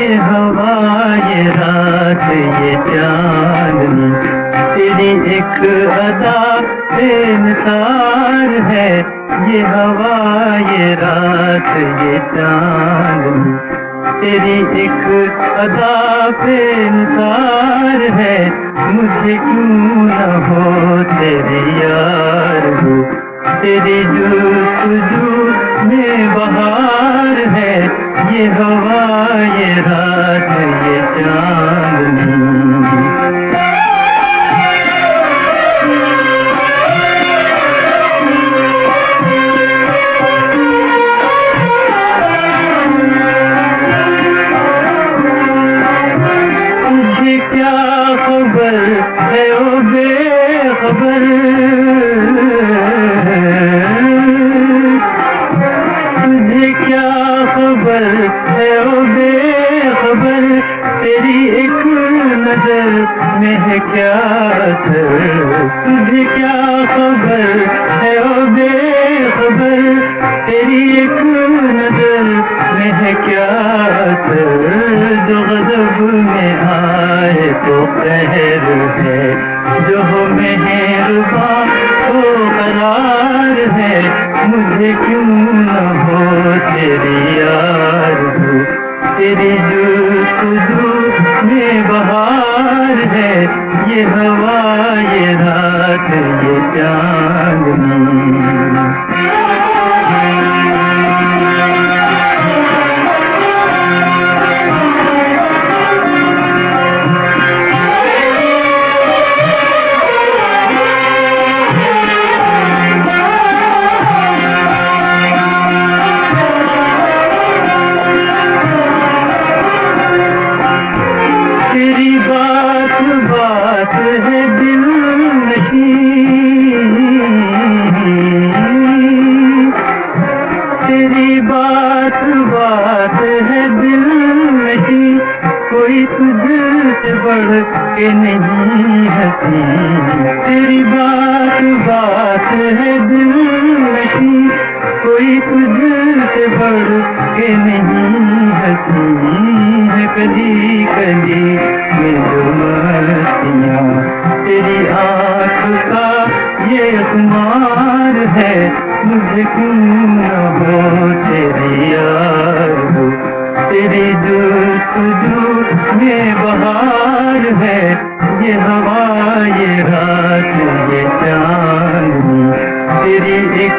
ये हवा ये रात ये चांदनी एक अदा बेनसार है। ये हवा, ये रात, ये चांदनी तेरी एक अदा बेनसार है। मुझे क्यों न हो तेरी यार हो? तेरी जुस्तजू में बहार है। ये हवा, ये रात, ये चांदनी खबर है ओ बेखबर, तेरी एक नज़र में है क्या तुझे क्या खबर है ओ बेखबर, तेरी एक नज़र में है क्या जो गजब में आए तो कहर है, जो हो तेरी जुस्तजू में बहार है ये हवा ये रात ये चांदनी तेरी बात बात है दिल नहीं। तेरी बात बात है दिल नहीं। कोई तुझसे बढ़ के नहीं हँसी। तेरी बात बात है दिल कोई तुझसे बढ़ के नहीं हँसी है कली कली ये जो मस्तियाँ तेरी आँख का ये कुमार है, मुझे क्यों न हो तेरी यार हो? तेरी जुस्तजू में बहार है, ये हवा, ये रात, ये चांदनी तेरी एक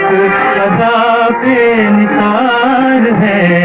सदा पे निसार है।